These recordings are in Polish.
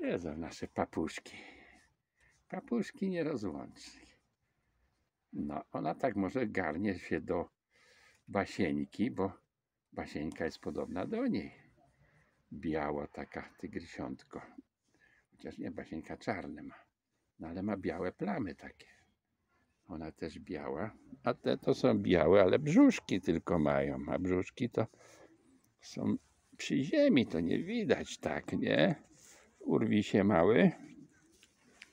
Siedzą nasze papuszki. Papuszki nierozłączne. No, ona tak może garnie się do basieńki, bo basieńka jest podobna do niej. Biała taka tygrysiątko. Chociaż nie, basieńka czarne ma. No ale ma białe plamy takie. Ona też biała. A te to są białe, ale brzuszki tylko mają. A brzuszki to są przy ziemi, to nie widać tak, nie? Urwi się mały.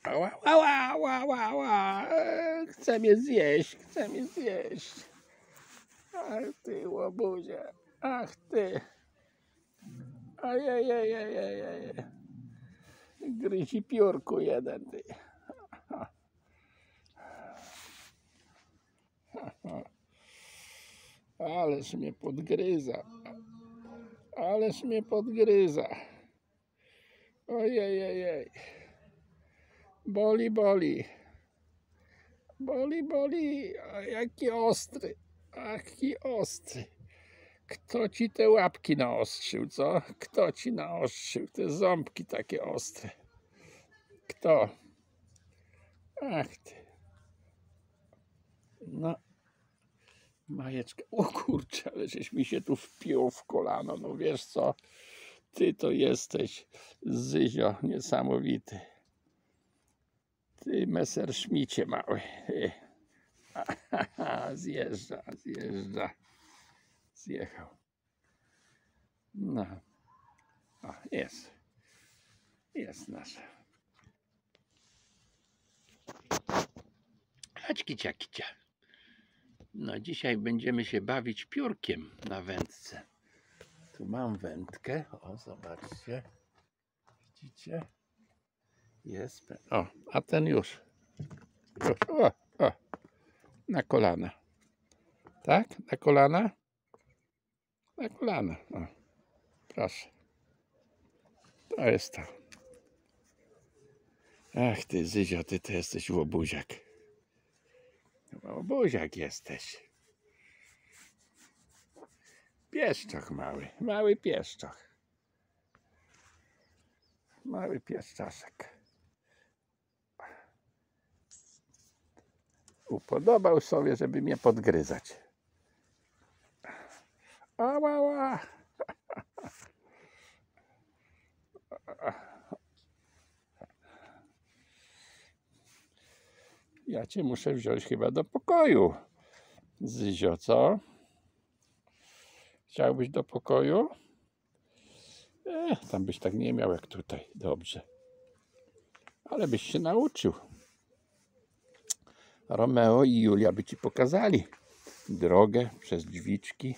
Ała, ała, ała, ała, ała. E, Chce mnie zjeść, chce mnie zjeść. Ach ty łobuzie, ach ty. Ajajajajajaj. Gryzi piórku jeden ty. Ależ mnie podgryza. Ależ mnie podgryza. Ojej, Boli, boli. Boli, boli. A jaki ostry. Jaki ostry. Kto ci te łapki naostrzył, co? Kto ci naostrzył te ząbki takie ostre? Kto? Ach ty. No. Majeczka. O kurczę, ale żeś mi się tu wpił w kolano. No wiesz co? Ty to jesteś Zyzio niesamowity. Ty Messerschmitcie mały. Zjeżdża, zjeżdża. Zjechał. No. O, jest. Jest nasza. Chodź kicia, kicia. No dzisiaj będziemy się bawić piórkiem na wędce. Tu mam wędkę. O, zobaczcie. Widzicie? Jest. O, a ten już. O, o. Na kolana. Tak? Na kolana? Na kolana. O. Proszę. To jest to. Ach ty Zyzio, ty to jesteś łobuziak. Łobuziak jesteś. Pieszczoch mały, mały pieszczoch. Mały pieszczaszek. Upodobał sobie, żeby mnie podgryzać. Ała, ała. Ja cię muszę wziąć chyba do pokoju. Zyzio, co? Chciałbyś do pokoju? Eh, tam byś tak nie miał jak tutaj. Dobrze. Ale byś się nauczył. Romeo i Julia by ci pokazali drogę przez drzwiczki,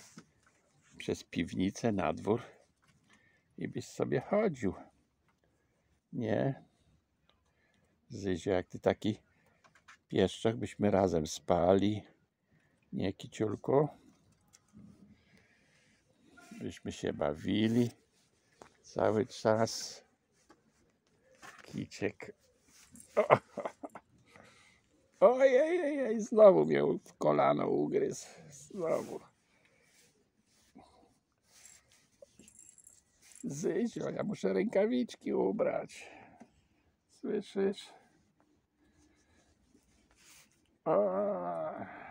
przez piwnicę na dwór i byś sobie chodził. Nie? Zyzio, jak ty taki pieszczok, byśmy razem spali. Nie, kiciulku? Byśmy się bawili cały czas. Kiciek. O! Ojej, ojej, znowu mnie w kolano ugryzł. Znowu. Zyzio, ja muszę rękawiczki ubrać. Słyszysz? O.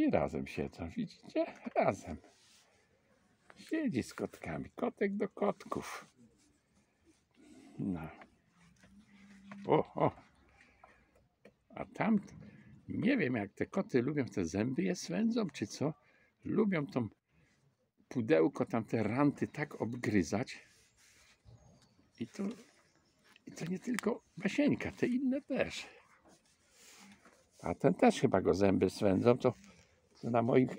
I razem siedzą, widzicie? Razem. Siedzi z kotkami. Kotek do kotków. No. O, o. A tam, nie wiem jak te koty lubią, te zęby je swędzą, czy co? Lubią tą pudełko, tam te ranty tak obgryzać. I to, i to nie tylko Basieńka, te inne też. A ten też chyba go zęby swędzą, to na moich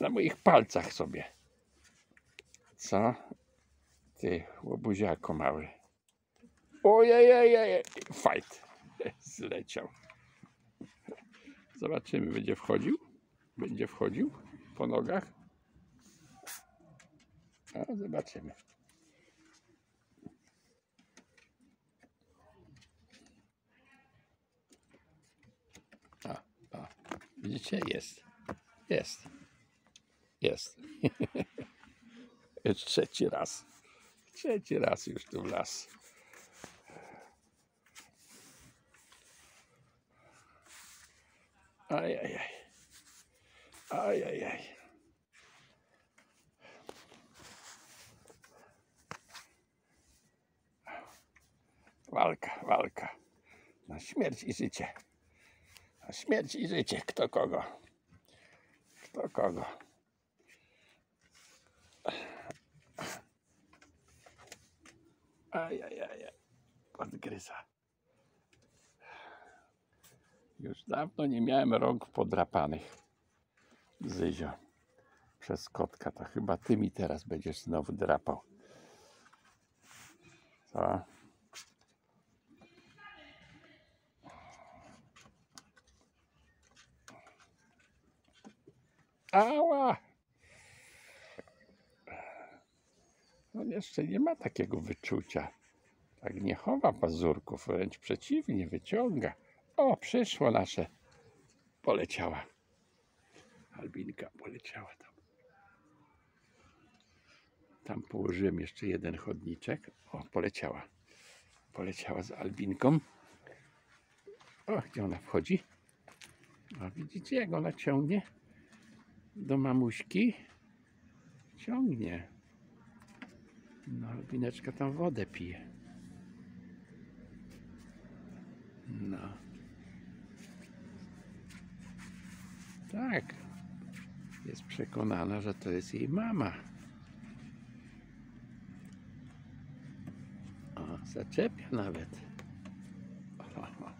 na moich palcach sobie. Co? Ty, łobuziako mały. Ojej, fight. Zleciał. Zobaczymy, będzie wchodził? Będzie wchodził po nogach? A, zobaczymy. A, a, Widzicie? Jest. Jest. Jest. Trzeci raz. Trzeci raz już tu w las. Ajajaj. Ajajaj. Walka, walka. Na śmierć i życie. Na śmierć i życie. Kto kogo? Kogo? Ajajaj. Podgryza. Już dawno nie miałem rąk podrapanych. Zyzio. Przez kotka. To chyba ty mi teraz będziesz znowu drapał. Co? Ała! On jeszcze nie ma takiego wyczucia. Tak nie chowa pazurków, wręcz przeciwnie, wyciąga. O, przyszło nasze. Poleciała. Albinka poleciała tam. Tam położyłem jeszcze jeden chodniczek. O, poleciała. Poleciała z Albinką. O, gdzie ona wchodzi? A widzicie, jak ona ciągnie? Do mamuśki. Ciągnie. No, Albineczka tam wodę pije. No. Tak. Jest przekonana, że to jest jej mama. O, zaczepia nawet. O.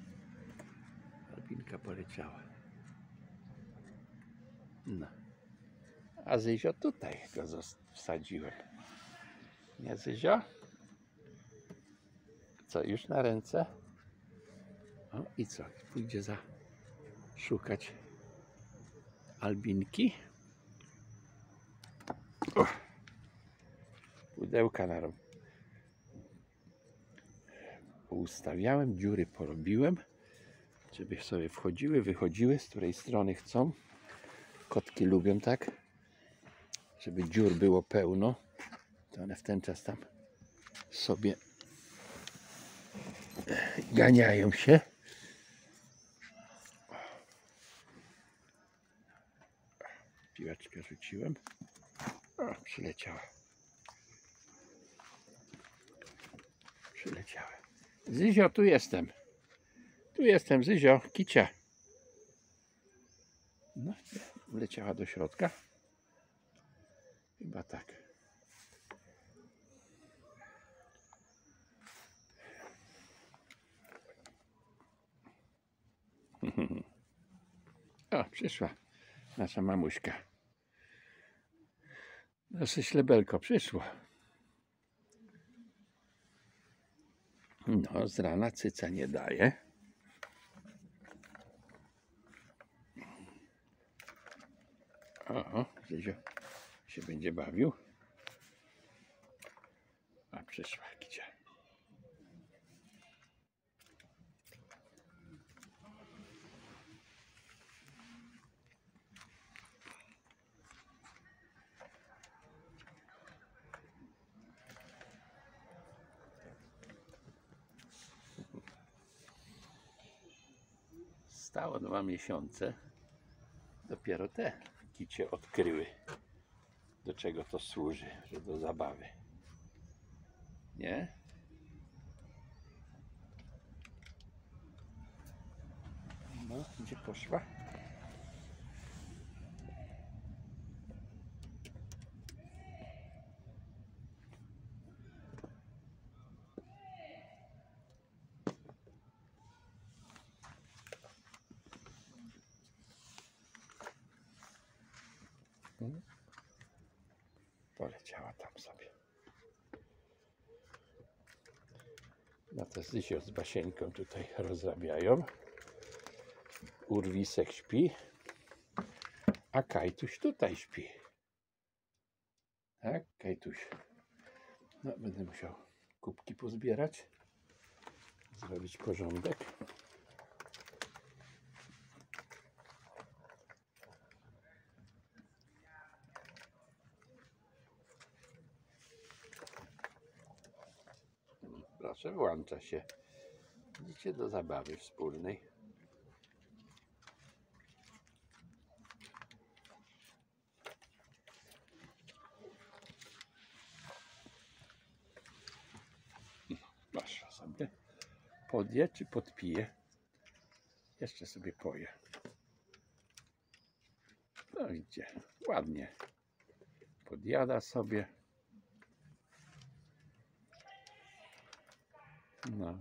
Albinka poleciała. No. A Zyzio tutaj go wsadziłem. Nie Zyzio? Co, już na ręce? O, i co? Pójdzie za szukać albinki. O, pudełka narob. Ustawiałem, dziury porobiłem, żeby sobie wchodziły, wychodziły, z której strony chcą. Kotki lubią tak, żeby dziur było pełno. To one w ten czas tam sobie ganiają się. Piłeczkę rzuciłem. O, przyleciała. Przyleciała. Zyzio, tu jestem. Tu jestem, Zyzio, kicia. No, wleciała do środka. Chyba tak. O, przyszła nasza mamuśka. Nasze ślebelko przyszło. No, z rana cyca nie daje. O, Zizio się będzie bawił. A przyszła kicia. Stało dwa miesiące. Dopiero te kicie odkryły, do czego to służy, że do zabawy. Nie? No, gdzie poszła? Poleciała tam sobie. No to Zysio z Basieńką tutaj rozrabiają. Urwisek śpi, a Kajtuś tutaj śpi. Tak, Kajtuś. No, będę musiał kubki pozbierać, zrobić porządek. Proszę, włącza się. Widzicie, do zabawy wspólnej. Proszę sobie podje czy podpije. Jeszcze sobie poje. No idzie, ładnie. Podjada sobie. No.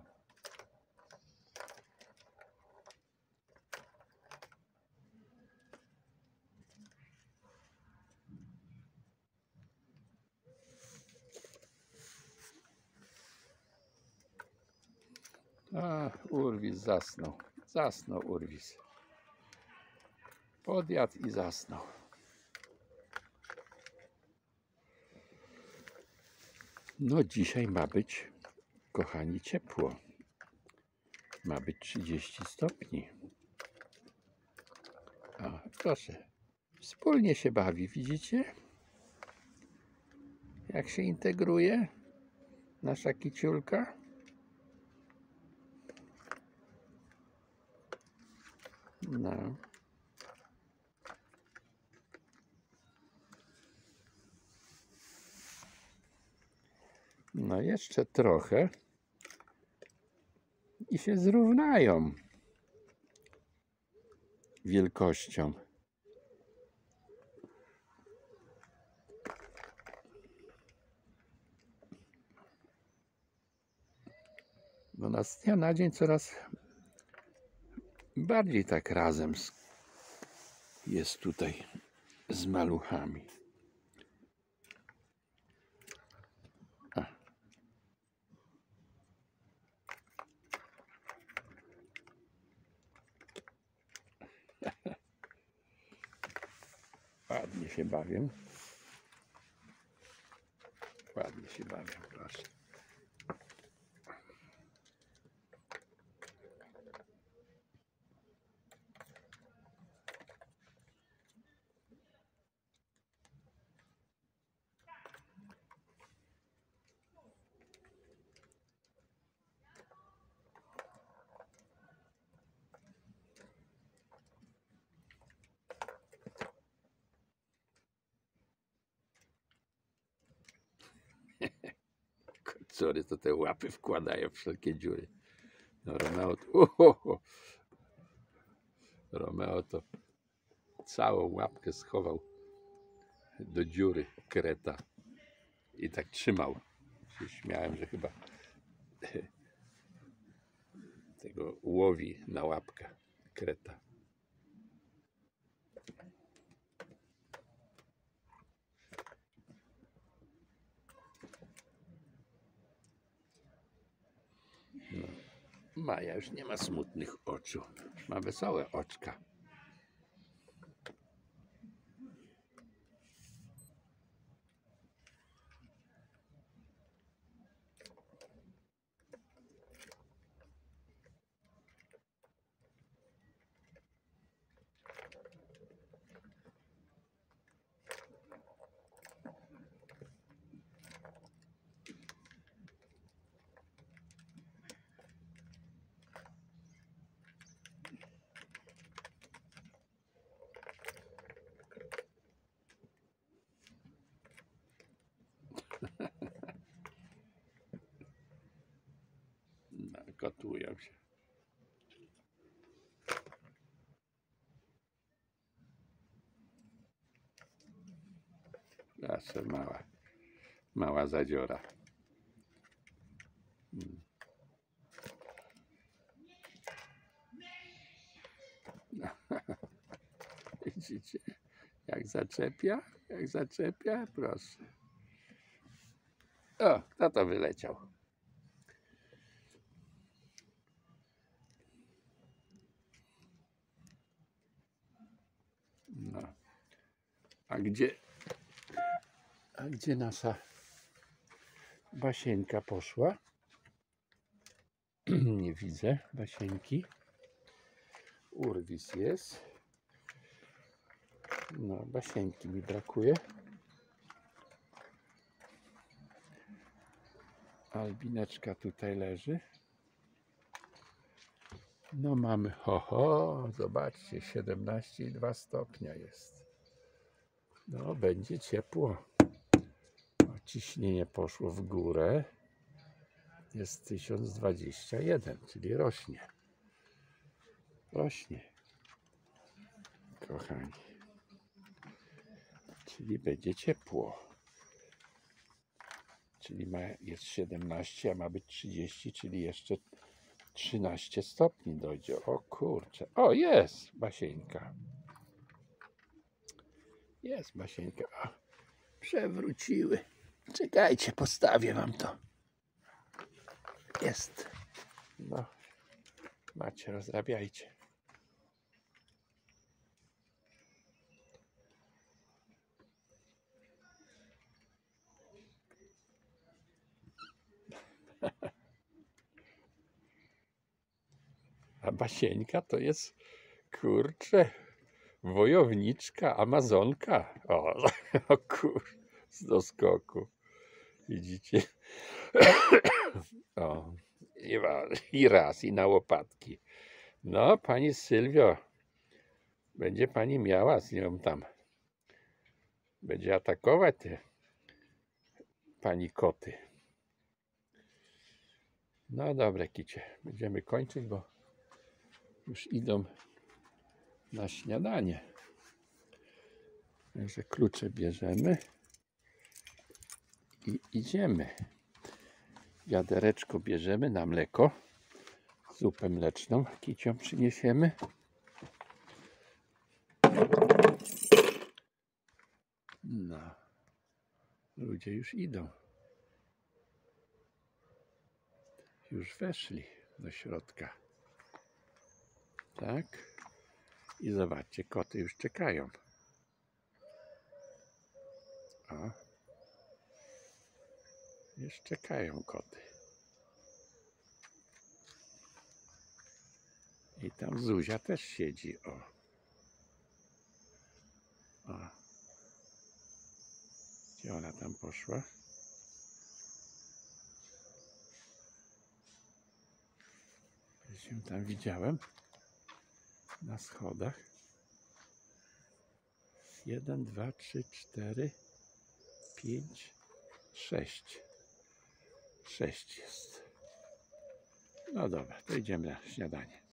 A, urwis zasnął. Zasnął urwis. Podjadł i zasnął. No dzisiaj ma być, kochani, ciepło. Ma być 30 stopni. A, proszę. Wspólnie się bawi, widzicie? Jak się integruje nasza kiciulka? No. No jeszcze trochę i się zrównają wielkością. Bo na z dnia na dzień coraz bardziej tak razem jest tutaj z maluchami. A. Ładnie się bawię. Ładnie się bawię, proszę. Kocory to te łapy wkładają w wszelkie dziury. No Romeo to. Romeo to całą łapkę schował do dziury kreta i tak trzymał. Się śmiałem, że chyba tego łowi na łapkę kreta. Maja już nie ma smutnych oczu. Ma wesołe oczka. Gotują się. Proszę, mała, mała zadziora. Mm. Widzicie, jak zaczepia, jak zaczepia, proszę. O, kto to wyleciał? No. A gdzie, a gdzie nasza Basieńka poszła? Nie widzę Basieńki. Urwis jest. No, Basieńki mi brakuje. Albineczka tutaj leży. No mamy, ho, ho, zobaczcie, 17,2 stopnia jest. No, będzie ciepło. Ciśnienie poszło w górę. Jest 1021, czyli rośnie. Rośnie. Kochani. Czyli będzie ciepło. Czyli ma, jest 17, a ma być 30, czyli jeszcze 13 stopni dojdzie. O kurczę. O, jest basieńka. Jest basieńka. O, przewróciły. Czekajcie, postawię wam to. Jest. No. Macie, rozrabiajcie. A basieńka to jest, kurczę, wojowniczka, amazonka. O, o kur, z doskoku. Widzicie? O, i, raz, i na łopatki. No, pani Sylwio, będzie pani miała z nią tam. Będzie atakować te pani koty. No dobra, kicie. Będziemy kończyć, bo już idą na śniadanie. Także klucze bierzemy i idziemy. Wiadereczko bierzemy na mleko. Zupę mleczną kicią przyniesiemy. No. Ludzie już idą. Już weszli do środka. Tak. I zobaczcie, koty już czekają. O. Już czekają koty. I tam Zuzia też siedzi. O. o. Gdzie ona tam poszła? Gdzieś ją tam widziałem. Na schodach. Jeden, dwa, trzy, cztery, pięć, sześć. Sześć jest. No dobra, to idziemy na śniadanie.